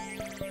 Música